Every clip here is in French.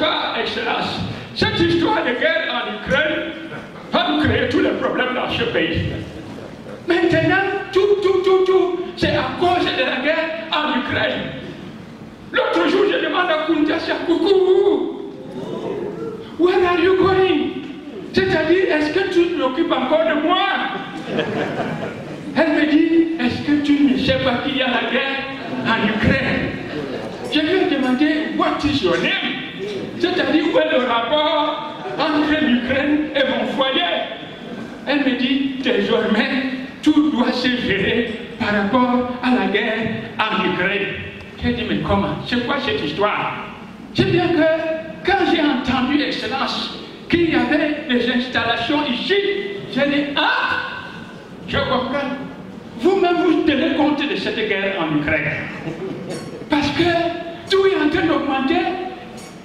pas, Excellence, cette histoire de guerre en Ukraine va nous créer tous les problèmes dans ce pays. Maintenant, tout, tout, tout, tout, c'est à cause de la guerre en Ukraine. L'autre jour, je demande à Kuntasia, coucou, where are you going? C'est-à-dire, est-ce que tu t'occupes encore de moi? Elle me dit, est-ce que tu ne sais pas qu'il y a la guerre en Ukraine? Je lui ai demandé, what is your name C'est-à-dire, où est le rapport entre l'Ukraine et mon foyer Elle me dit, désormais, tout doit se gérer par rapport à la guerre en Ukraine. J'ai dit, mais comment? C'est quoi cette histoire? C'est bien que quand j'ai entendu, Excellence, qu'il y avait des installations ici, j'ai dit, ah, je comprends. Vous-même, vous tenez compte de cette guerre en Ukraine. Parce que tout est en train d'augmenter.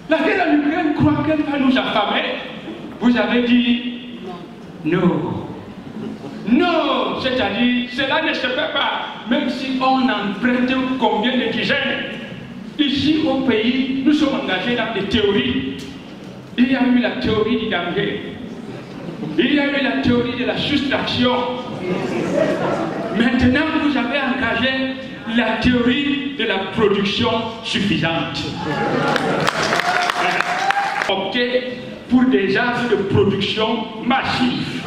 La guerre en Ukraine croit qu'elle va nous affamer. Vous avez dit non. Non, c'est-à-dire, cela ne se fait pas, même si on emprunte combien de dizaines. Ici au pays, nous sommes engagés dans des théories. Il y a eu la théorie du danger. Il y a eu la théorie de la soustraction. Maintenant, vous avez engagé la théorie de la production suffisante. Optez pour des axes de production massive.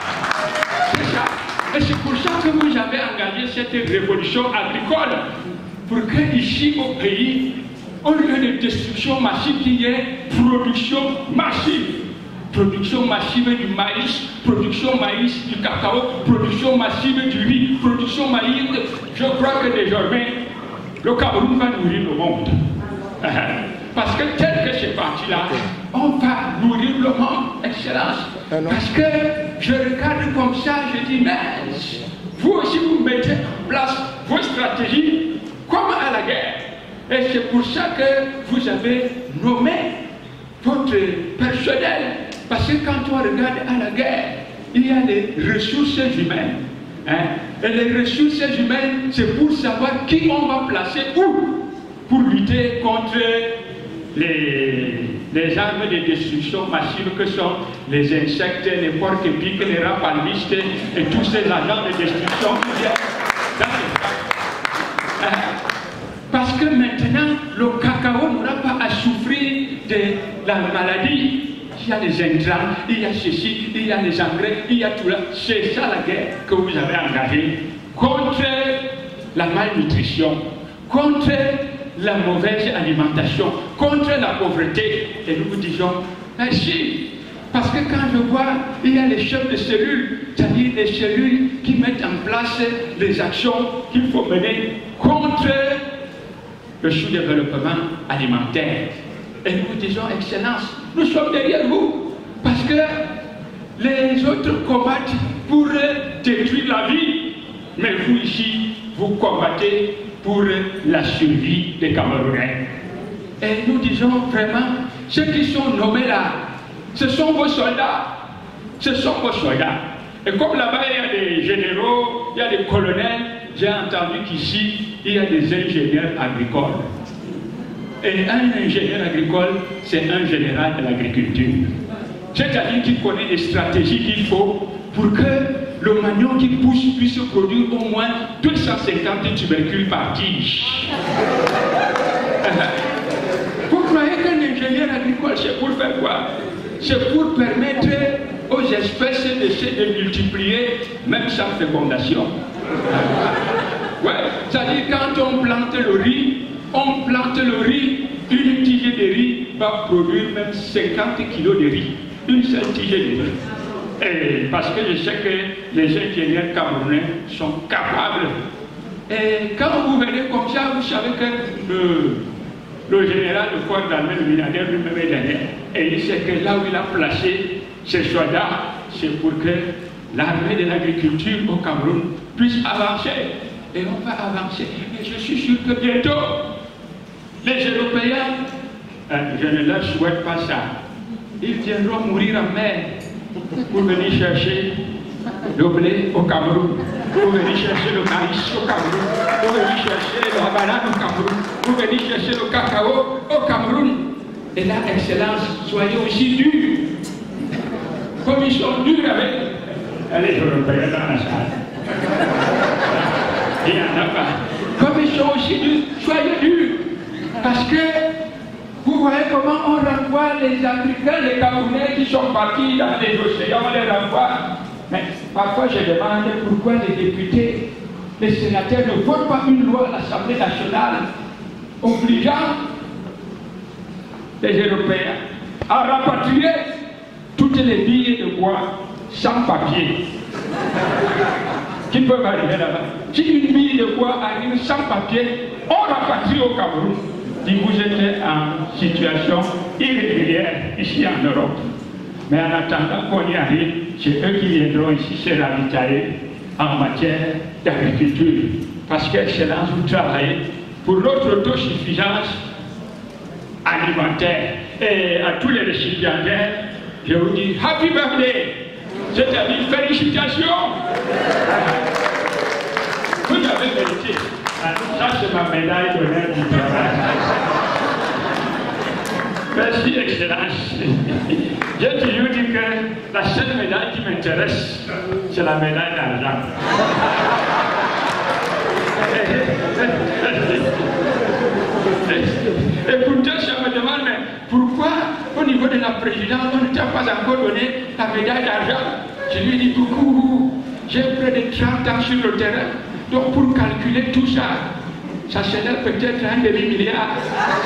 que vous avez engagé cette révolution agricole. Pour que ici au pays, au lieu de destruction massive, il y ait production massive production massive du maïs, production maïs du cacao, production massive du riz, production maïs. Je crois que désormais, le Cameroun va nourrir le monde. Parce que tel que c'est parti là, on va nourrir le monde, excellence. Parce que je regarde comme ça, je dis, mais vous aussi vous mettez en place vos stratégies comme à la guerre. Et c'est pour ça que vous avez nommé votre personnel parce que quand on regarde à la guerre, il y a des ressources humaines. Hein? Et les ressources humaines, c'est pour savoir qui on va placer où pour lutter contre les, les armes de destruction massive que sont les insectes, les porcs épiques, les rapalmistes et tous ces agents de destruction les? Parce que maintenant, le cacao n'aura pas à souffrir de la maladie il y a des intrants, il y a ceci, il y a les engrais, il y a tout là. C'est ça la guerre que vous avez engagée contre la malnutrition, contre la mauvaise alimentation, contre la pauvreté. Et nous vous disons merci. Parce que quand je vois, il y a les chefs de cellules, c'est-à-dire les cellules qui mettent en place les actions qu'il faut mener contre le sous-développement alimentaire. Et nous vous disons, Excellence, nous sommes derrière vous. Parce que les autres combattent pour détruire la vie. Mais vous ici, vous combattez pour la survie des Camerounais. Et nous disons vraiment, ceux qui sont nommés là, ce sont vos soldats. Ce sont vos soldats. Et comme là-bas, il y a des généraux, il y a des colonels, j'ai entendu qu'ici, il y a des ingénieurs agricoles. Et un ingénieur agricole, c'est un général de l'agriculture. C'est-à-dire qu'il connaît les stratégies qu'il faut pour que le manioc qui pousse puisse produire au moins 250 tubercules par tige. Vous croyez qu'un ingénieur agricole, c'est pour faire quoi? C'est pour permettre aux espèces de se multiplier, même sans fécondation. Ouais, c'est-à-dire quand on plante le riz, on plante le riz, une tige de riz va produire même 50 kilos de riz. Une seule tige de riz. Et parce que je sais que les ingénieurs camerounais sont capables. Et quand vous venez comme ça, vous savez que le, le général de corps d'armée, le milliardaire lui-même est derrière. Et il sait que là où il a placé ses soldats, c'est pour que l'armée de l'agriculture au Cameroun puisse avancer. Et on va avancer. Et je suis sûr que bientôt, les Européens, hein, je ne leur souhaite pas ça. Ils viendront mourir en mer pour venir chercher le blé au Cameroun, pour venir chercher le maïs au Cameroun, pour venir chercher la banane au Cameroun, pour venir chercher le cacao au Cameroun. Et là, Excellence, soyez aussi durs. Comme ils sont durs avec les Européens dans la salle. Il n'y en a pas. Comme ils sont aussi durs, soyez durs. Parce que vous voyez comment on renvoie les Africains, les Camerounais qui sont partis dans les océans, on les renvoie. Mais parfois je demande pourquoi les députés, les sénateurs ne votent pas une loi à l'Assemblée nationale obligeant les Européens à rapatrier toutes les billes de bois sans papier qui peuvent arriver là-bas. Si une bille de bois arrive sans papier, on rapatrie au Cameroun. Si vous êtes en situation irrégulière ici en Europe. Mais en attendant qu'on y arrive, c'est eux qui viendront ici se ravitailler en matière d'agriculture. Parce qu'Excellence, vous travaillez pour notre autosuffisance alimentaire. Et à tous les récipiendaires, je vous dis Happy Birthday! C'est-à-dire félicitations! Vous avez mérité. Ça, c'est ma médaille d'honneur du travail. Merci, Excellence. J'ai toujours dit que la seule médaille qui m'intéresse, c'est la médaille d'argent. Et pourtant, je me demande, mais pourquoi au niveau de la présidence, on ne t'a pas encore donné la médaille d'argent? Je lui ai dit, coucou, j'ai près de 30 ans sur le terrain, donc pour calculer tout ça, ça s'élève peut-être un demi-milliard.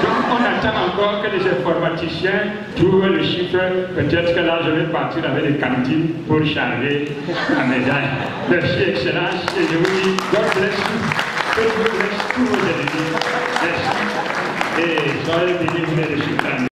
Donc on attend encore que les informaticiens trouvent le chiffre. Peut-être que là, je vais partir avec les cantines pour charger la médaille. Merci, Excellence. Et je vous dis, God bless you. God bless tous vos ennemis. Merci. Et soyez bénis, vous les résultats.